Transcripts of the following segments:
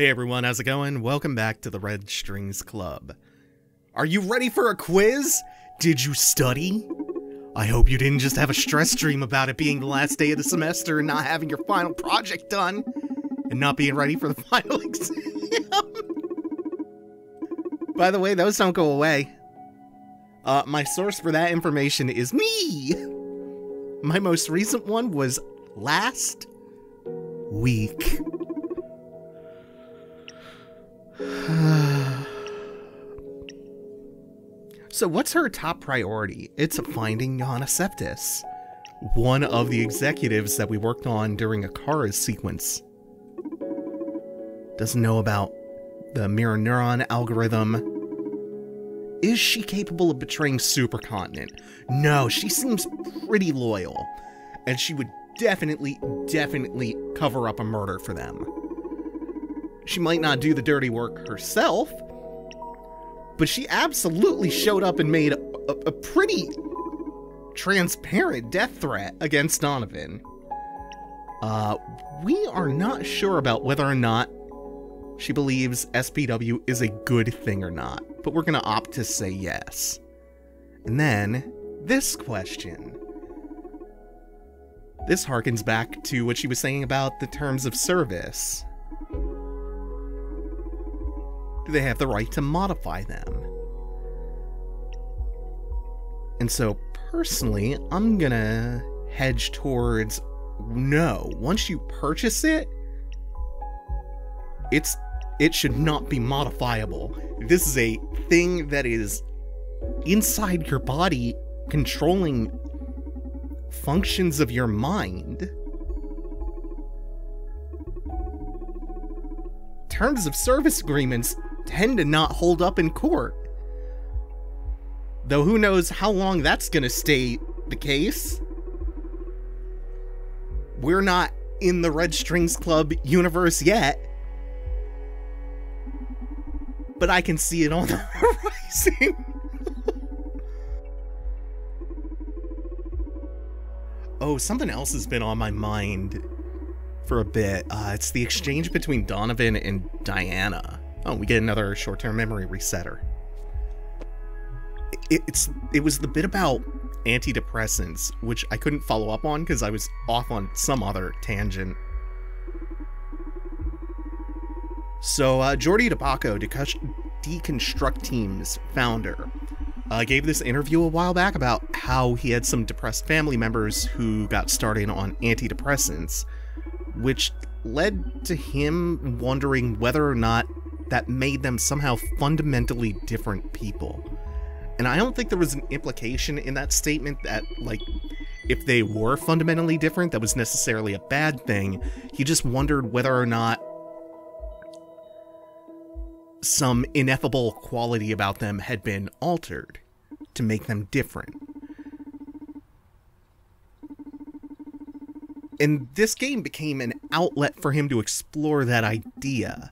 Hey everyone, how's it going? Welcome back to the Red Strings Club. Are you ready for a quiz? Did you study? I hope you didn't just have a stress dream about it being the last day of the semester and not having your final project done, and not being ready for the final exam. By the way, those don't go away. Uh, my source for that information is me! My most recent one was last week. so, what's her top priority? It's finding Yana Septis, one of the executives that we worked on during Akara's sequence. Doesn't know about the mirror neuron algorithm. Is she capable of betraying Supercontinent? No, she seems pretty loyal, and she would definitely, definitely cover up a murder for them. She might not do the dirty work herself, but she absolutely showed up and made a, a, pretty transparent death threat against Donovan. Uh, we are not sure about whether or not she believes SPW is a good thing or not, but we're gonna opt to say yes. And then, this question. This harkens back to what she was saying about the terms of service. Do they have the right to modify them? And so, personally, I'm gonna hedge towards no. Once you purchase it, it's it should not be modifiable. This is a thing that is inside your body controlling functions of your mind. Terms of service agreements tend to not hold up in court. Though who knows how long that's going to stay the case. We're not in the Red Strings Club universe yet. But I can see it on the horizon. oh, something else has been on my mind for a bit. Uh, it's the exchange between Donovan and Diana. Oh, we get another short-term memory resetter. It, it's it was the bit about antidepressants, which I couldn't follow up on because I was off on some other tangent. So, uh, Jordi de Paco, Deconstruct Team's founder, uh, gave this interview a while back about how he had some depressed family members who got started on antidepressants, which led to him wondering whether or not that made them somehow fundamentally different people. And I don't think there was an implication in that statement that, like, if they were fundamentally different, that was necessarily a bad thing. He just wondered whether or not some ineffable quality about them had been altered to make them different. And this game became an outlet for him to explore that idea.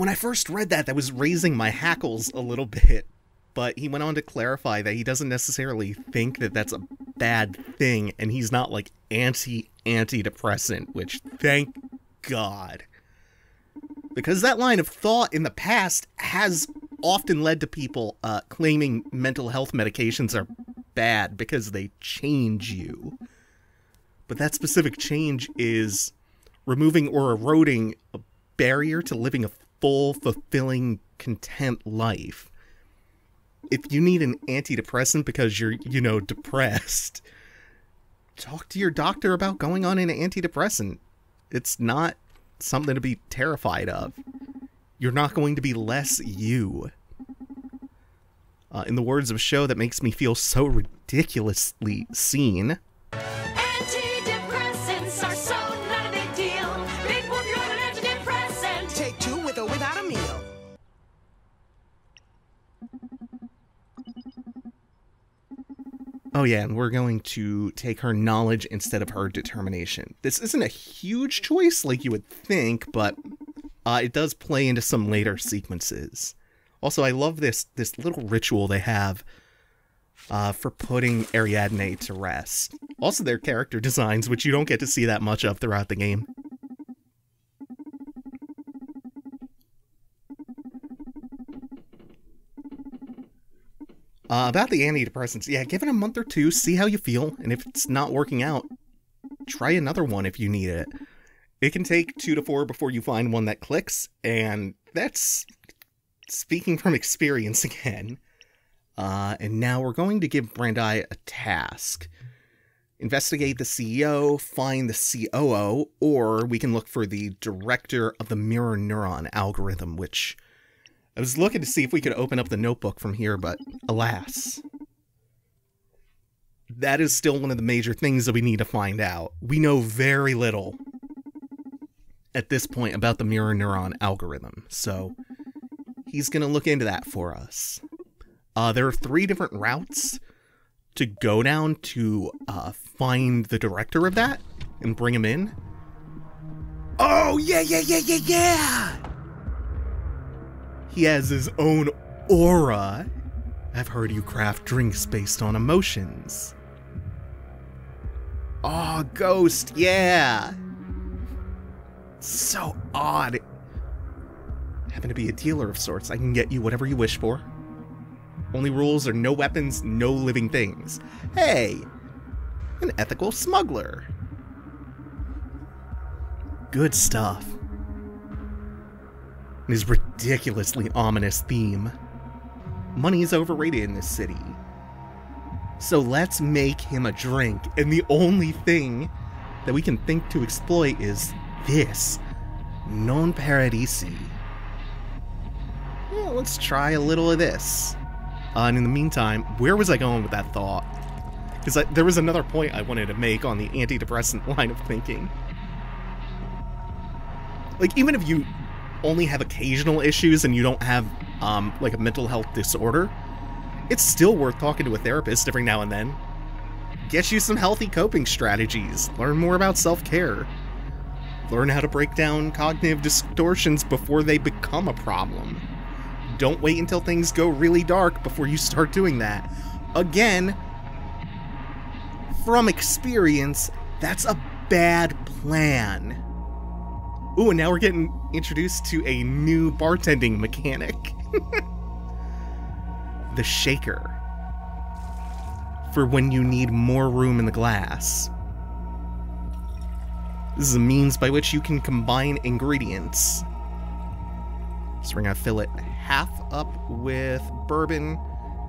When I first read that, that was raising my hackles a little bit, but he went on to clarify that he doesn't necessarily think that that's a bad thing, and he's not like anti antidepressant, which thank God because that line of thought in the past has often led to people uh, claiming mental health medications are bad because they change you. But that specific change is removing or eroding a barrier to living a full, fulfilling, content life. If you need an antidepressant because you're, you know, depressed, talk to your doctor about going on an antidepressant. It's not something to be terrified of. You're not going to be less you. Uh, in the words of a show that makes me feel so ridiculously seen. Oh, yeah, and we're going to take her knowledge instead of her determination. This isn't a huge choice like you would think, but uh, it does play into some later sequences. Also, I love this this little ritual they have uh, for putting Ariadne to rest. Also, their character designs, which you don't get to see that much of throughout the game. Uh, about the antidepressants, yeah, give it a month or two, see how you feel, and if it's not working out, try another one if you need it. It can take two to four before you find one that clicks, and that's speaking from experience again. Uh, and now we're going to give Brandeis a task. Investigate the CEO, find the COO, or we can look for the director of the mirror neuron algorithm, which I was looking to see if we could open up the notebook from here, but alas. That is still one of the major things that we need to find out. We know very little at this point about the mirror neuron algorithm, so he's going to look into that for us. Uh, there are three different routes to go down to uh, find the director of that and bring him in. Oh, yeah, yeah, yeah, yeah, yeah! He has his own aura. I've heard you craft drinks based on emotions. Oh, Gost, yeah! So odd. Happen to be a dealer of sorts. I can get you whatever you wish for. Only rules are no weapons, no living things. Hey! An ethical smuggler. Good stuff. And his ridiculously ominous theme. Money is overrated in this city. So let's make him a drink, and the only thing that we can think to exploit is this non paradisi. Well, let's try a little of this. Uh, and in the meantime, where was I going with that thought? Because there was another point I wanted to make on the antidepressant line of thinking. Like, even if you only have occasional issues and you don't have, um, like a mental health disorder, it's still worth talking to a therapist every now and then. Get you some healthy coping strategies, learn more about self care, learn how to break down cognitive distortions before they become a problem don't wait until things go really dark before you start doing that. Again, from experience, that's a bad plan. Ooh, and now we're getting introduced to a new bartending mechanic. the shaker. For when you need more room in the glass. This is a means by which you can combine ingredients. So we're gonna fill it half up with bourbon,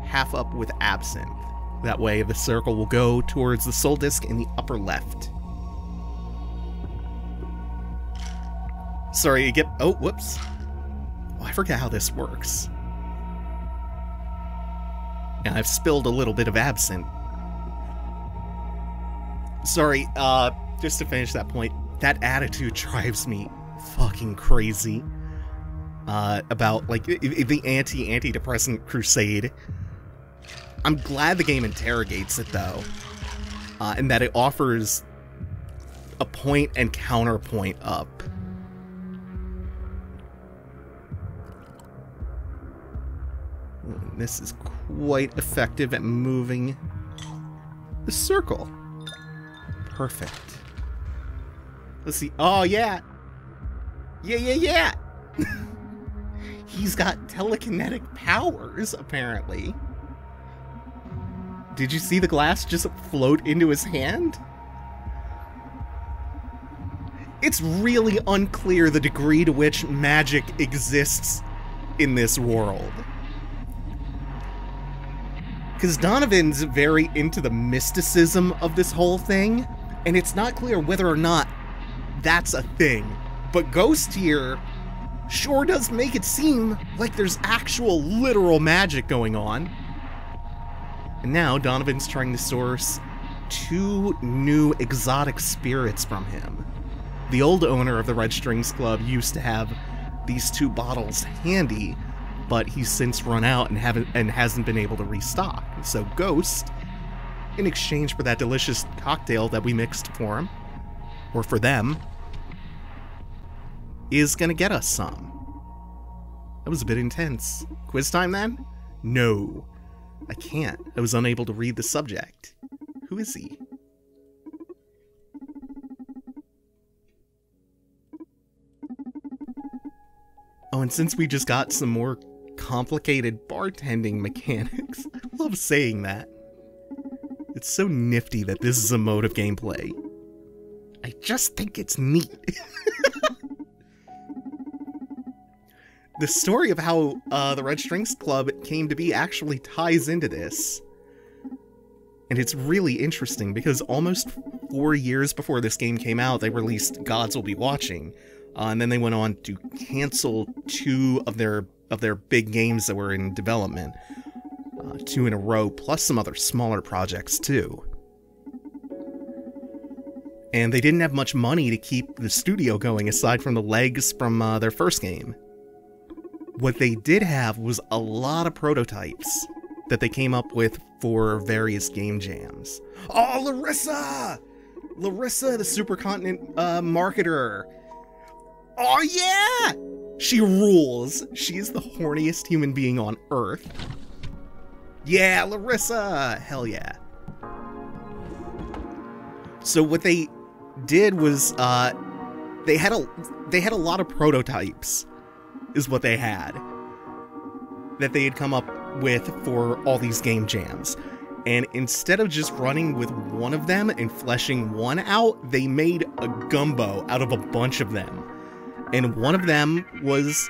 half up with absinthe. That way the circle will go towards the soul disc in the upper left. Sorry, get. Oh, whoops. Oh, I forget how this works. And I've spilled a little bit of absinthe. Sorry, uh, just to finish that point, that attitude drives me fucking crazy uh, about like the anti antidepressant crusade. I'm glad the game interrogates it though, uh, and that it offers a point and counterpoint up. This is quite effective at moving the circle. Perfect. Let's see. Oh, yeah. Yeah, yeah, yeah. He's got telekinetic powers, apparently. Did you see the glass just float into his hand? It's really unclear the degree to which magic exists in this world. Because Donovan's very into the mysticism of this whole thing, and it's not clear whether or not that's a thing. But Gost here sure does make it seem like there's actual literal magic going on. And now Donovan's trying to source two new exotic spirits from him. The old owner of the Red Strings Club used to have these two bottles handy, but he's since run out and haven't and hasn't been able to restock. So Gost, in exchange for that delicious cocktail that we mixed for him, or for them, is gonna get us some. That was a bit intense. Quiz time then? No. I can't. I was unable to read the subject. Who is he? Oh, and since we just got some more complicated bartending mechanics. I love saying that. It's so nifty that this is a mode of gameplay. I just think it's neat. the story of how uh, the Red Strings Club came to be actually ties into this. And it's really interesting because almost four years before this game came out, they released Gods Will Be Watching. Uh, and then they went on to cancel two of their of their big games that were in development, uh, two in a row, plus some other smaller projects too. And they didn't have much money to keep the studio going aside from the legs from uh, their first game. What they did have was a lot of prototypes that they came up with for various game jams. Oh, Larissa! Larissa, the supercontinent uh, marketer. Oh, yeah! She rules. She is the horniest human being on Earth. Yeah, Larissa! Hell yeah. So what they did was uh they had a they had a lot of prototypes is what they had that they had come up with for all these game jams. And instead of just running with one of them and fleshing one out, they made a gumbo out of a bunch of them. And one of them was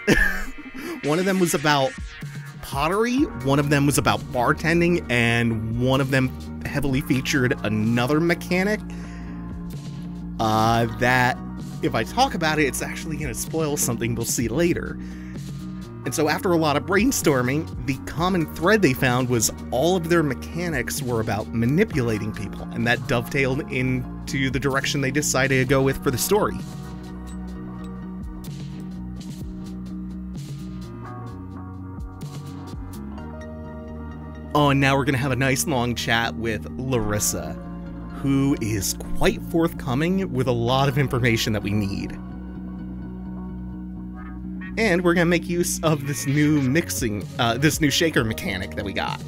one of them was about pottery, one of them was about bartending, and one of them heavily featured another mechanic uh, that if I talk about it, it's actually going to spoil something we'll see later. And so, after a lot of brainstorming, the common thread they found was all of their mechanics were about manipulating people, and that dovetailed into the direction they decided to go with for the story. Oh, and now we're going to have a nice long chat with Larissa, who is quite forthcoming with a lot of information that we need. And we're going to make use of this new mixing, uh, this new shaker mechanic that we got.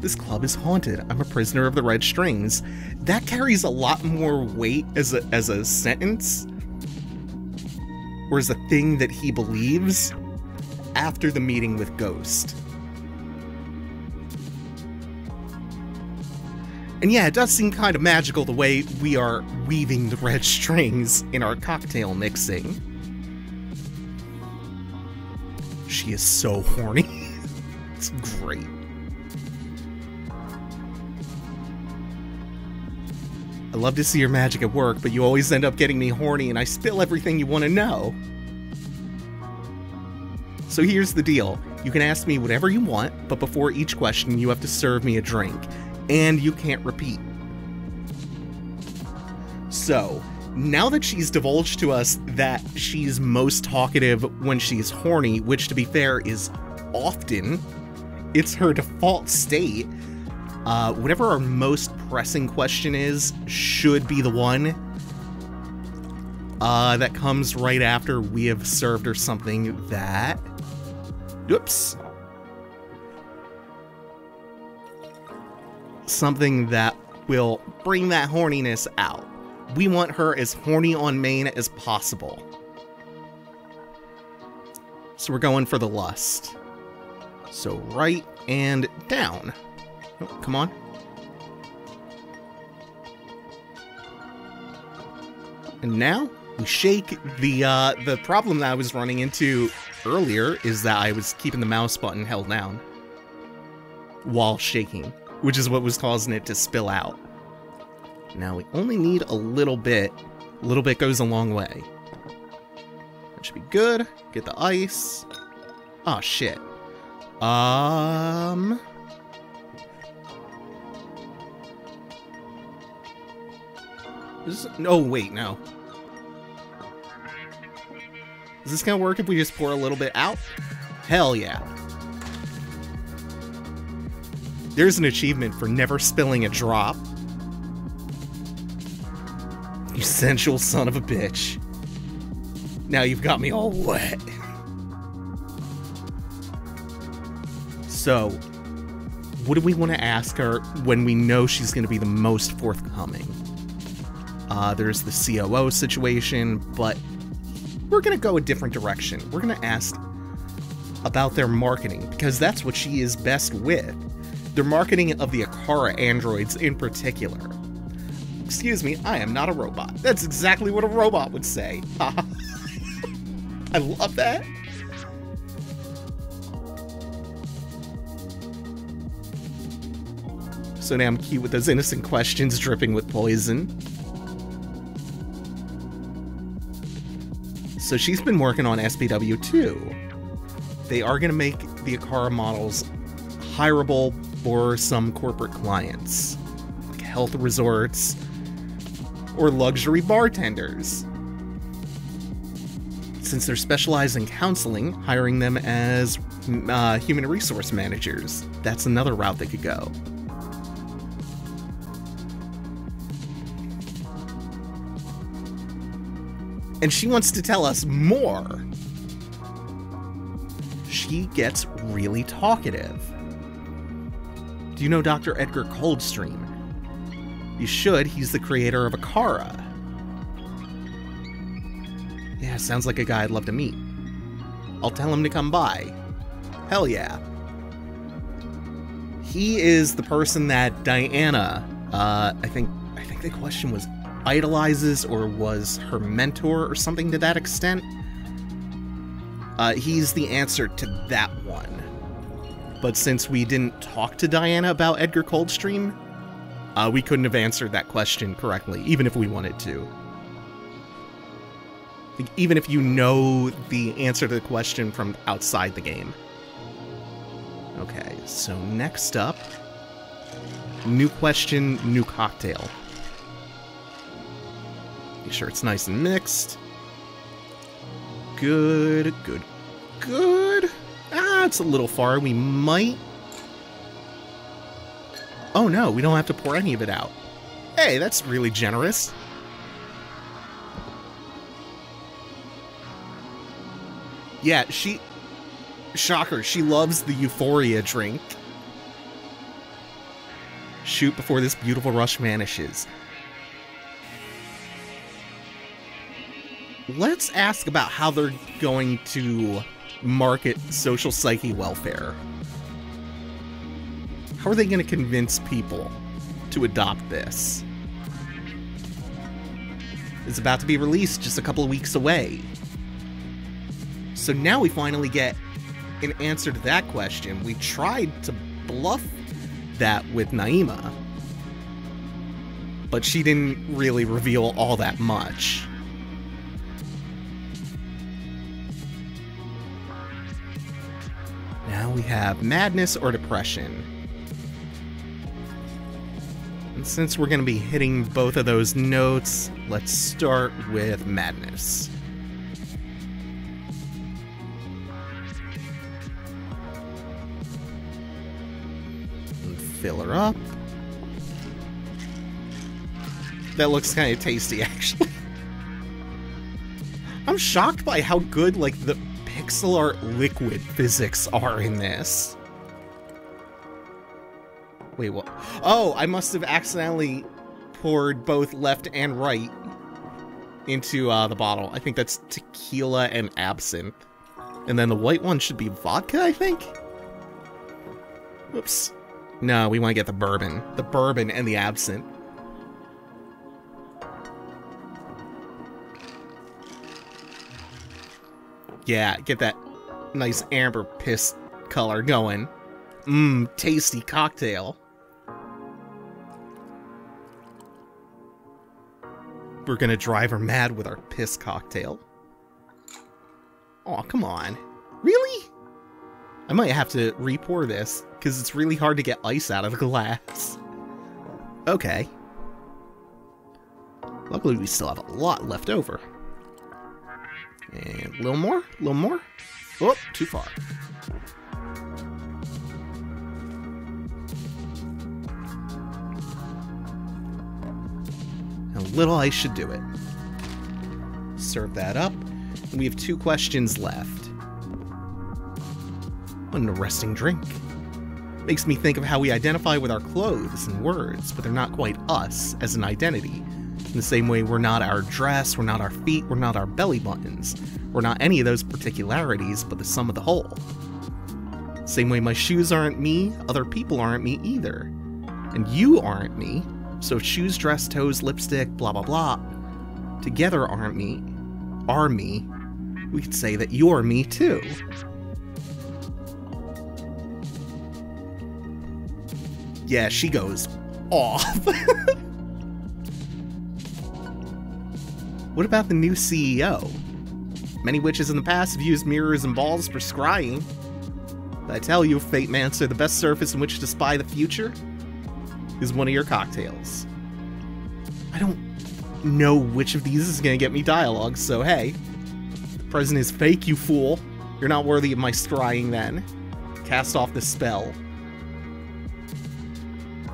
This club is haunted. I'm a prisoner of the red strings. That carries a lot more weight as a, as a sentence, or as a thing that he believes after the meeting with Gost. And yeah, it does seem kind of magical the way we are weaving the red strings in our cocktail mixing. She is so horny. it's great. I love to see your magic at work, but you always end up getting me horny and I spill everything you want to know. So here's the deal you can ask me whatever you want, but before each question, you have to serve me a drink and you can't repeat. So, now that she's divulged to us that she's most talkative when she's horny, which to be fair is often, it's her default state. Uh, whatever our most pressing question is, should be the one uh, that comes right after we have served her something that. Oops. Something that will bring that horniness out. We want her as horny on main as possible. So we're going for the lust. So right and down. Oh, come on. And now we shake the uh, the problem that I was running into earlier is that I was keeping the mouse button held down while shaking which is what was causing it to spill out. Now we only need a little bit. A little bit goes a long way. That should be good. Get the ice. Oh shit. Um. Is, oh wait, no. Is this gonna work if we just pour a little bit out? Hell yeah. There's an achievement for never spilling a drop. You sensual son of a bitch. Now you've got me all wet. So, what do we want to ask her when we know she's going to be the most forthcoming? Uh, there's the COO situation, but we're going to go a different direction. We're going to ask about their marketing because that's what she is best with. Their marketing of the Akara androids in particular. Excuse me, I am not a robot. That's exactly what a robot would say. I love that. So now I'm cute with those innocent questions dripping with poison. So she's been working on SPW too. They are going to make the Akara models hireable for some corporate clients, like health resorts or luxury bartenders. Since they're specialized in counseling, hiring them as uh, human resource managers, that's another route they could go. and she wants to tell us more. She gets really talkative. Do you know Dr. Edgar Coldstream? You should, he's the creator of Akara. Yeah, sounds like a guy I'd love to meet. I'll tell him to come by. Hell yeah. He is the person that Diana, uh, I think, I think the question was idolizes or was her mentor or something to that extent. Uh, he's the answer to that one. But since we didn't talk to Diana about Edgar Coldstream, uh, we couldn't have answered that question correctly, even if we wanted to. Even if you know the answer to the question from outside the game. Okay, so next up, new question, new cocktail. Make sure it's nice and mixed. Good, good, good. It's a little far. We might... Oh no, we don't have to pour any of it out. Hey, that's really generous. Yeah, she... Shocker, she loves the Euphoria drink. Shoot before this beautiful rush vanishes. let's ask about how they're going to market social psyche welfare. How are they going to convince people to adopt this? It's about to be released just a couple of weeks away. So now we finally get an answer to that question. We tried to bluff that with Naima, but she didn't really reveal all that much. Now we have madness or depression. And since we're going to be hitting both of those notes, let's start with madness. And fill her up. That looks kind of tasty, actually. I'm shocked by how good, like, the pixel art liquid physics are in this. Wait, what? Oh, I must have accidentally poured both left and right into uh, the bottle. I think that's tequila and absinthe. And then the white one should be vodka, I think? Oops. No, we want to get the bourbon. The bourbon and the absinthe. Yeah, get that nice amber piss color going. Mmm, tasty cocktail. We're gonna drive her mad with our piss cocktail. Oh, come on. Really? I might have to re-pour this, because it's really hard to get ice out of the glass. Okay. Luckily, we still have a lot left over. And a little more, a little more. Oh, too far. A little ice should do it. Serve that up. We have two questions left. An arresting drink. Makes me think of how we identify with our clothes and words, but they're not quite us as an identity. In the same way, we're not our dress, we're not our feet, we're not our belly buttons. We're not any of those particularities, but the sum of the whole. Same way my shoes aren't me, other people aren't me either. And you aren't me. So shoes, dress, toes, lipstick, blah blah blah, together aren't me, are me, we could say that you're me too. Yeah, she goes off. what about the new CEO? Many witches in the past have used mirrors and balls for scrying. But I tell you, Fate Mancer, the best surface in which to spy the future is one of your cocktails. I don't know which of these is going to get me dialogue, so hey. The present is fake, you fool. You're not worthy of my scrying then. Cast off the spell.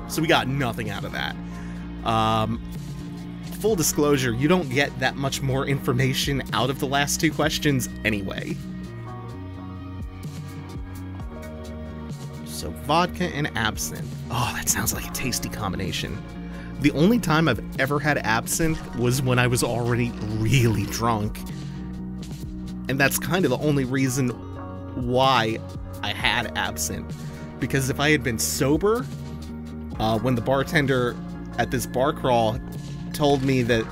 So we got nothing out of that. Um, full disclosure, you don't get that much more information out of the last two questions anyway. So vodka and absinthe. Oh, that sounds like a tasty combination. The only time I've ever had absinthe was when I was already really drunk. And that's kind of the only reason why I had absinthe. Because if I had been sober, uh, when the bartender at this bar crawl told me that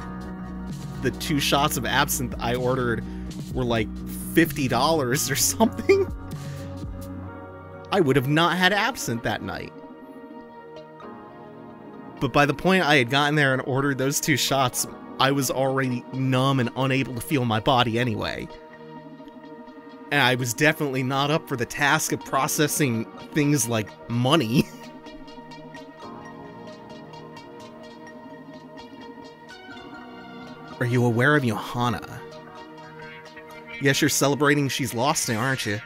the two shots of absinthe I ordered were like $50 or something, I would have not had absinthe that night. But by the point I had gotten there and ordered those two shots, I was already numb and unable to feel my body anyway. And I was definitely not up for the task of processing things like money. Are you aware of Johanna? Yes, you're celebrating she's lost now, aren't you?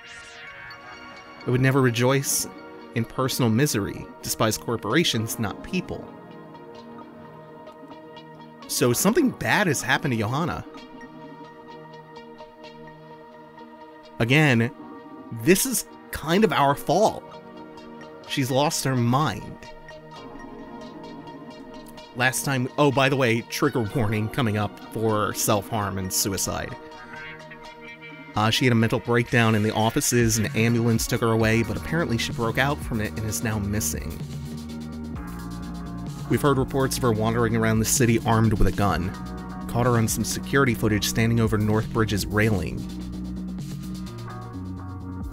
I would never rejoice in personal misery, despise corporations, not people. So something bad has happened to Johanna. Again, this is kind of our fault. She's lost her mind. Last time, oh, by the way, trigger warning coming up for self harm and suicide. Uh, she had a mental breakdown in the offices, an ambulance took her away, but apparently she broke out from it and is now missing. We've heard reports of her wandering around the city armed with a gun. Caught her on some security footage standing over North Bridge's railing.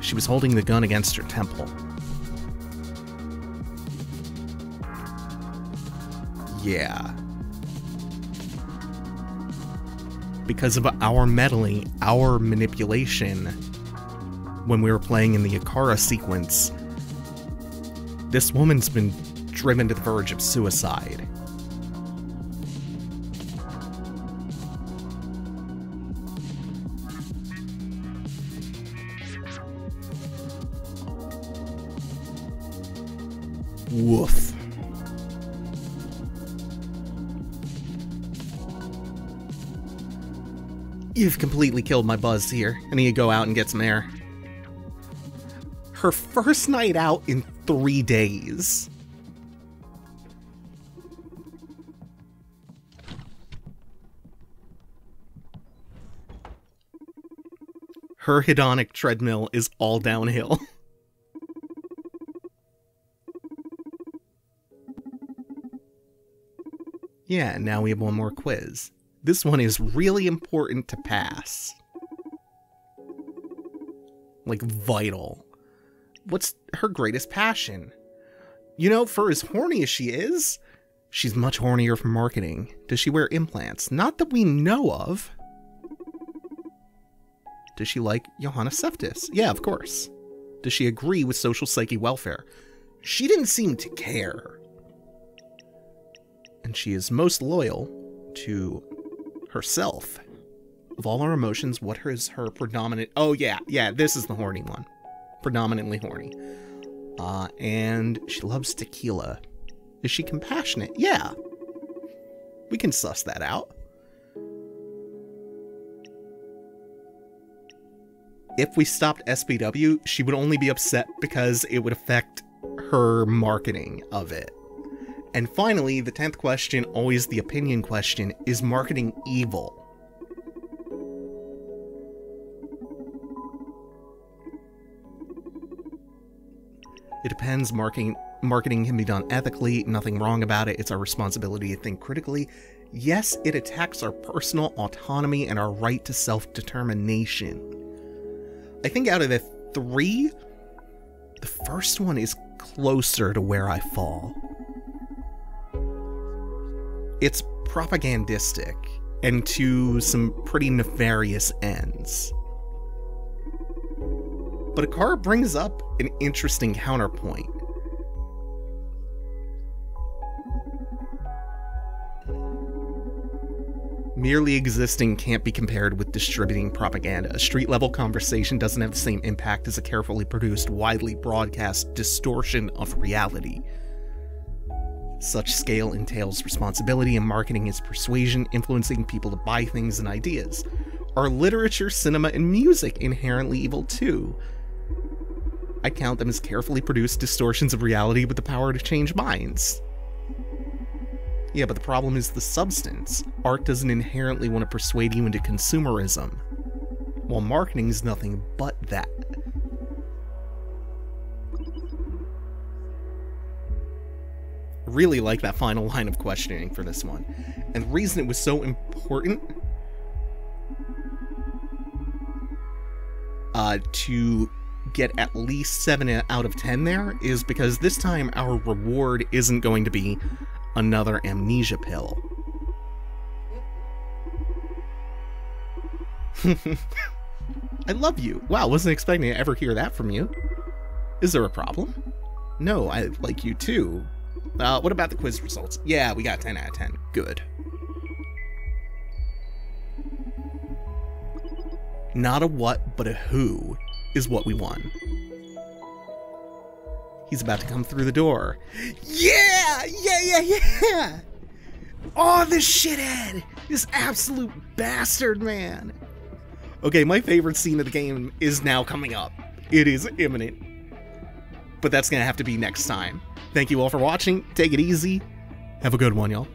She was holding the gun against her temple. Yeah. Because of our meddling, our manipulation, when we were playing in the Akara sequence, this woman's been driven to the verge of suicide. Woof. You've completely killed my buzz here. I need to go out and get some air. Her first night out in three days. Her hedonic treadmill is all downhill. yeah, now we have one more quiz. This one is really important to pass. Like, vital. What's her greatest passion? You know, for as horny as she is, she's much hornier for marketing. Does she wear implants? Not that we know of. Does she like Johanna Seftis? Yeah, of course. Does she agree with social psyche welfare? She didn't seem to care. And she is most loyal to herself. Of all our emotions, what is her predominant? Oh yeah, yeah, this is the horny one. Predominantly horny. Uh, and she loves tequila. Is she compassionate? Yeah. We can suss that out. If we stopped SPW, she would only be upset because it would affect her marketing of it. And finally, the 10th question, always the opinion question is marketing evil? It depends. Marketing marketing can be done ethically. Nothing wrong about it. It's our responsibility to think critically. Yes, it attacks our personal autonomy and our right to self-determination. I think out of the three, the first one is closer to where I fall. It's propagandistic and to some pretty nefarious ends. But Akara brings up an interesting counterpoint. Merely existing can't be compared with distributing propaganda. A street level conversation doesn't have the same impact as a carefully produced, widely broadcast distortion of reality. Such scale entails responsibility, and marketing is persuasion, influencing people to buy things and ideas. Are literature, cinema, and music inherently evil too? I count them as carefully produced distortions of reality with the power to change minds. Yeah, but the problem is the substance. Art doesn't inherently want to persuade you into consumerism, while marketing is nothing but that. Really like that final line of questioning for this one. And the reason it was so important uh, to get at least 7 out of 10 there is because this time our reward isn't going to be another amnesia pill. I love you. Wow, wasn't expecting to ever hear that from you. Is there a problem? No, I like you too. Uh, what about the quiz results? Yeah, we got 10 out of 10. Good. Not a what, but a who is what we won. He's about to come through the door. Yeah! Yeah, yeah, yeah! Oh, this shithead! This absolute bastard, man! Okay, my favorite scene of the game is now coming up. It is imminent. But that's gonna have to be next time. Thank you all for watching. Take it easy. Have a good one, y'all.